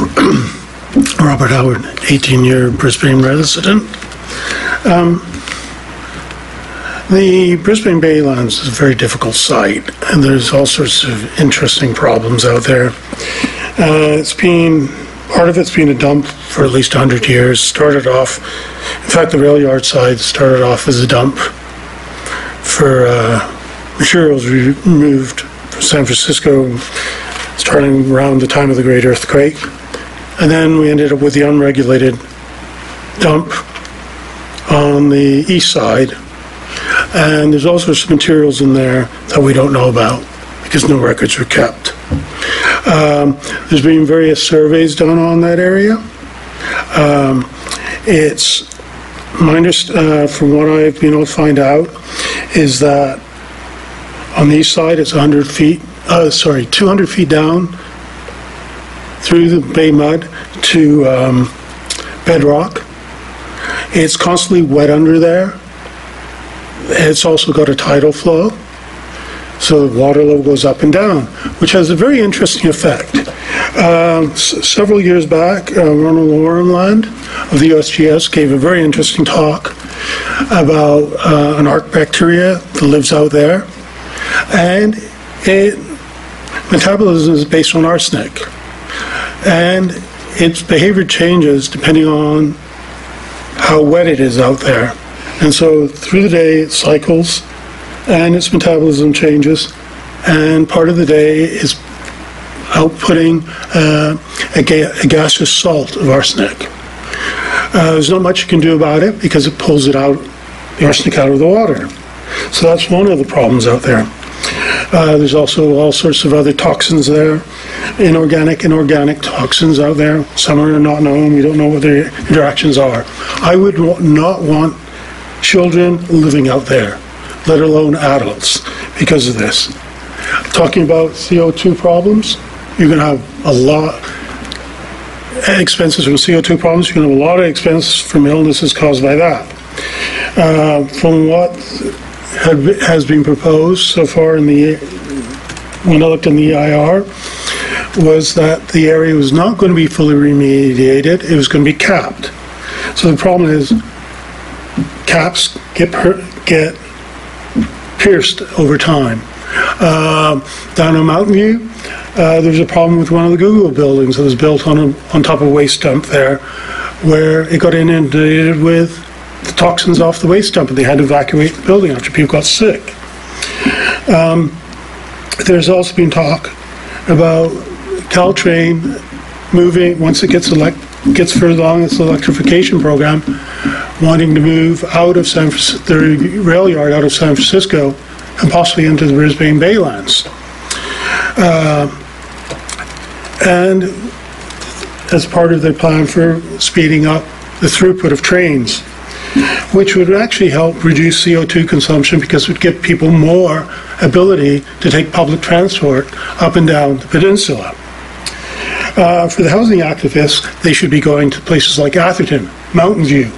Robert Howard, 18-year Brisbane resident. Um, The Brisbane Baylands is a very difficult site, and there's all sorts of interesting problems out there. Uh, It's been, part of it's been a dump for at least 100 years, started off, in fact, the rail yard side started off as a dump for uh, materials removed from San Francisco, starting around the time of the Great Earthquake. And then we ended up with the unregulated dump on the east side. And there's also some materials in there that we don't know about because no records were kept. Um, There's been various surveys done on that area. Um, It's, my uh from what I've been able to find out, is that on the east side, it's 100 feet, uh, sorry, 200 feet down through the bay mud to um, bedrock. It's constantly wet under there. It's also got a tidal flow, so the water level goes up and down, which has a very interesting effect. Um, s- Several years back, uh, Ronald Oremland of the USGS gave a very interesting talk about uh, an arc bacteria that lives out there, and it metabolism is based on arsenic, and its behavior changes depending on how wet it is out there. And so through the day, it cycles, and its metabolism changes, and part of the day is outputting uh, a ga- a gaseous salt of arsenic. Uh, There's not much you can do about it because it pulls it out, the arsenic out of the water. So that's one of the problems out there. Uh, There's also all sorts of other toxins there, inorganic and organic toxins out there. Some are not known, we don't know what their interactions are. I would not want children living out there, let alone adults, because of this. Talking about CO2 problems, you're going to have a lot, expenses from CO2 problems, you're going to have a lot of expenses from illnesses caused by that. Uh, From what had has been proposed so far in the, when I looked in the EIR, was that the area was not going to be fully remediated, it was going to be capped. So the problem is, caps get, per- get pierced over time. Um, Down on Mountain View, uh, there's a problem with one of the Google buildings that was built on, a- on top of a waste dump there, where it got inundated with the toxins off the waste dump, and they had to evacuate the building after people got sick. Um, There's also been talk about Caltrain moving, once it gets elect, gets further along its electrification program, wanting to move out of San, the rail yard out of San Francisco and possibly into the Brisbane Baylands. Uh, And as part of their plan for speeding up the throughput of trains, which would actually help reduce CO2 consumption because it would give people more ability to take public transport up and down the peninsula. Uh, For the housing activists, they should be going to places like Atherton, Mountain View,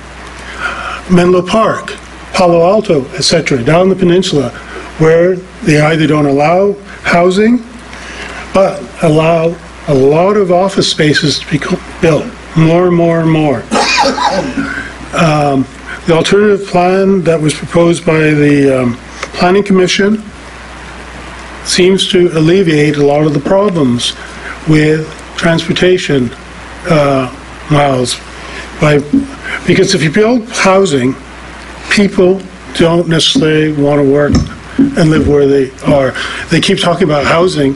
Menlo Park, Palo Alto, etc., down the peninsula, where they either don't allow housing, but allow a lot of office spaces to be built, more and more and more. Um, The alternative plan that was proposed by the um, Planning Commission seems to alleviate a lot of the problems with transportation uh, miles by, because if you build housing, people don't necessarily want to work and live where they are. They keep talking about housing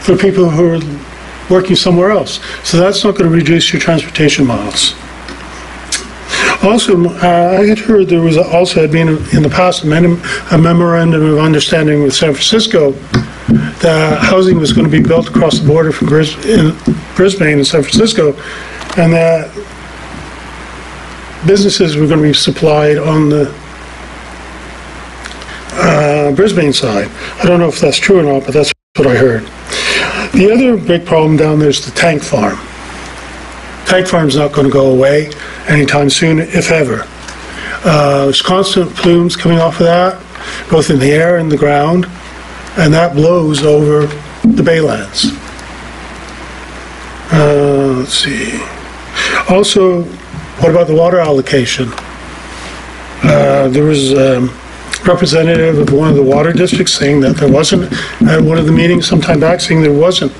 for people who are working somewhere else. So that's not going to reduce your transportation miles. Also, uh, I had heard there was also had been in the past a a memorandum of understanding with San Francisco that housing was going to be built across the border from Brisbane and San Francisco, and that businesses were going to be supplied on the uh, Brisbane side. I don't know if that's true or not, but that's what I heard. The other big problem down there is the tank farm. Tank farm's not going to go away anytime soon, if ever. Uh, There's constant plumes coming off of that, both in the air and the ground, and that blows over the baylands. Uh, let's see. Also, what about the water allocation? Uh, There was a representative of one of the water districts saying that there wasn't, at one of the meetings sometime back, saying there wasn't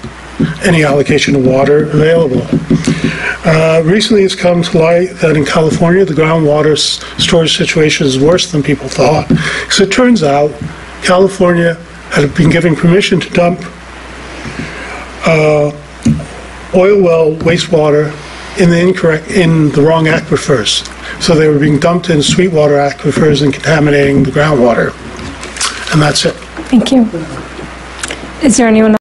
any allocation of water available. Uh, Recently, it's come to light that in California, the groundwater storage situation is worse than people thought. Because it turns out, California had been given permission to dump oil well wastewater in the incorrect, in the wrong aquifers. So they were being dumped in sweetwater aquifers and contaminating the groundwater. And that's it. Thank you. Is there anyone